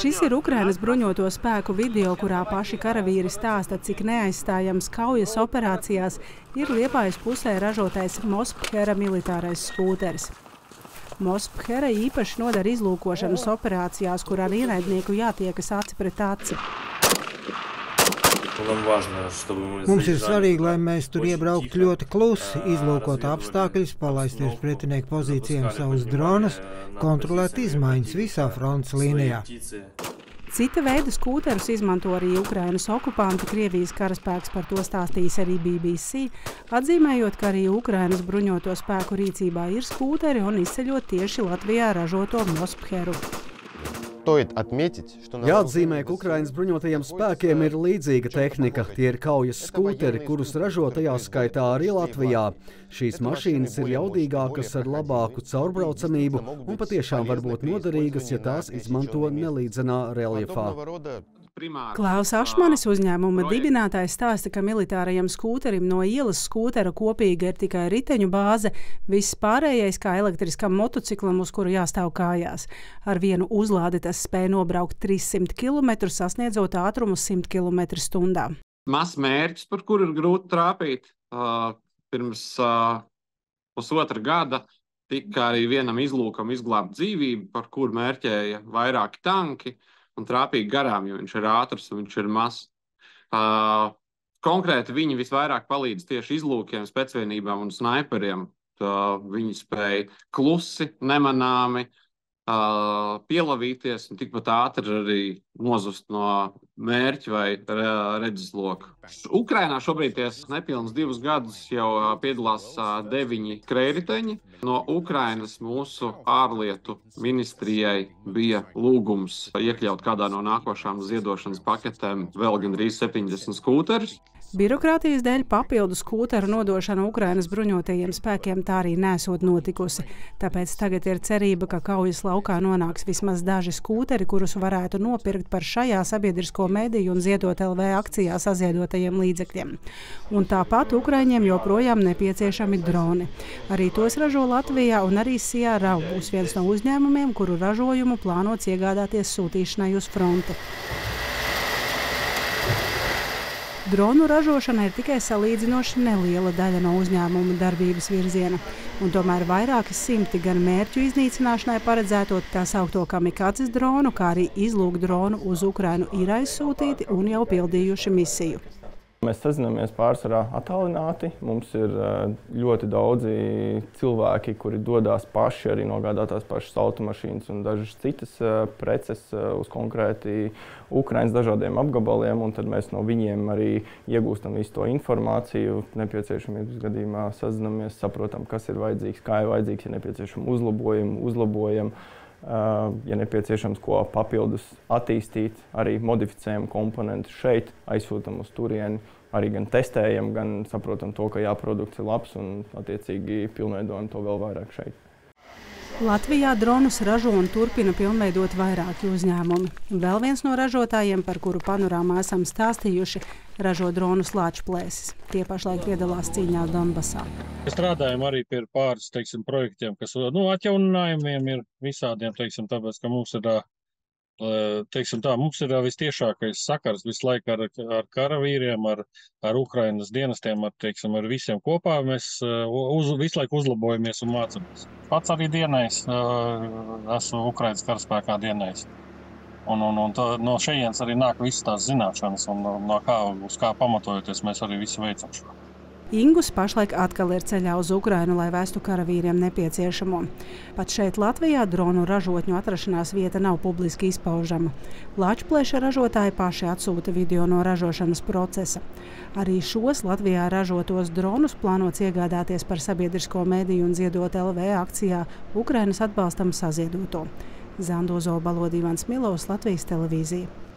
Šis ir Ukrainas bruņoto spēku video, kurā paši karavīri stāsta, cik neaizstājams kaujas operācijās ir Liepājas pusē ražotais Moskvera militārais skūteris. Moskvera īpaši nodara izlūkošanas operācijās, kur ar ienaidnieku jātiekas aci pret aci. Mums ir svarīgi, lai mēs tur iebrauktu ļoti klusi, izlūkot apstākļus, palaisties pretinieku pozīcijām savus dronus, kontrolēt izmaiņas visā frontes līnijā. Cita veida skūterus izmanto arī Ukrainas okupanti. Krievijas karaspēks par to stāstījis arī BBC, atzīmējot, ka arī Ukrainas bruņoto spēku rīcībā ir skūteri un izceļot tieši Latvijā ražoto Moskheru. Jāatzīmē, ka Ukraiņas bruņotajiem spēkiem ir līdzīga tehnika. Tie ir kaujas skūteri, kurus ražo tajā skaitā arī Latvijā. Šīs mašīnas ir jaudīgākas ar labāku caurbraucamību un patiešām var būt noderīgas, ja tās izmanto nelīdzenā reljefā. Klaus Ašmanis uzņēmuma dibinātājs stāsta, ka militārajam skūterim no ielas skūtera kopīga ir tikai riteņu bāze, viss pārējais kā elektriskam motociklam, uz kuru jāstāv kājās. Ar vienu uzlādi tas spēja nobraukt 300 km, sasniedzot ātrumu 100 km/h. Mazs mērķis, par kuru ir grūti trāpīt. Uh, pirms uh, pusotra gada tika arī vienam izlūkam izglābt dzīvību, par kuru mērķēja vairāki tanki. Uh, un trāpīja garām, jo viņš ir ātrs un viņš ir mazs. Uh, konkrēti viņi visvairāk palīdz tieši izlūkiem, spēcvienībām un sniperiem. Tā viņi spēja klusi, nemanāmi uh, pielavīties un tikpat ātri arī nozust no mērķa vai redzesloka. Ukrainā šobrīd ties nepilns divus gadus jau piedalās deviņi krēriteņi. No Ukrainas mūsu ārlietu ministrijai bija lūgums iekļaut kādā no nākošām ziedošanas paketēm vēl gandrīz 70 skūterus. Birokrātijas dēļ papildus kūteru nodošana Ukrainas bruņotajiem spēkiem tā arī nesot notikusi. Tāpēc tagad ir cerība, ka kaujas laukā nonāks vismaz daži skūteri, kurus varētu nopirkt par šajā sabiedrisko mediju un ziedot LV akcijā saziedotajiem līdzekļiem. Un tāpat Ukraiņiem joprojām nepieciešami droni. Arī tos ražo Latvijā, un arī Sierra būs viens no uzņēmumiem, kuru ražojumu plānots iegādāties sūtīšanai uz fronti. Dronu ražošana ir tikai salīdzinoši neliela daļa no uzņēmuma darbības virziena, un tomēr vairāki simti gan mērķu iznīcināšanai paredzēto tā saukto kamikādzes dronu, kā arī izlūk dronu uz Ukrainu ir aizsūtīti un jau pildījuši misiju. Mēs sazināmies pārsvarā attālināti. Mums ir ļoti daudzi cilvēki, kuri dodas paši arī nogādāt tās pašas automašīnas un dažas citas preces uz konkrēti Ukraiņas dažādiem apgabaliem. Tad mēs no viņiem arī iegūstam visu to informāciju. Nepieciešamības gadījumā sazināmies, saprotam, kas ir vajadzīgs, kā ir vajadzīgs, ja nepieciešami uzlabojumi, uzlabojam. Ja nepieciešams, ko papildus attīstīt, arī modificējam komponentus šeit, aizsūtām uz turieni, arī gan testējam, gan saprotam to, ka jā, produkts ir labs un attiecīgi pilnveidojam to vēl vairāk šeit. Latvijā dronus ražo un turpina pilnveidot vairāki uzņēmumi. Vēl viens no ražotājiem, par kuru panorāmā esam stāstījuši, ražo dronus Lāčplēsis. Tie pašlaik piedalās cīņā Donbasā. Strādājam arī pie pāris teiksim, projektiem, kas nu, atjauninājumiem ir visādiem, teiksim, tāpēc, ka mums ir teiksim tā, mums ir vistiešākais sakars visu laiku ar, ar karavīriem, ar, ar Ukrainas dienestiem, ar, teiksim, ar visiem kopā. Mēs uz, visu laiku uzlabojamies un mācāmies. Pats arī dienais, esmu Ukrainas karaspēkā dienais. Un, un, un tā, no šejienes arī nāk visas tās zināšanas, un no kā, uz kā pamatojoties mēs arī visu veicam šo. Ingus pašlaik atkal ir ceļā uz Ukrajinu, lai vestu karavīriem nepieciešamo. Pat šeit Latvijā dronu ražotņu atrašanās vieta nav publiski izpaužama. Lāčplēša ražotāji paši atsūta video no ražošanas procesa. Arī šos Latvijā ražotos dronus plānots iegādāties par sabiedrisko mediju un ziedot LV akcijā Ukrainas atbalstam saziedoto. Zandozo Balodīvans Milovs, Latvijas televīzija.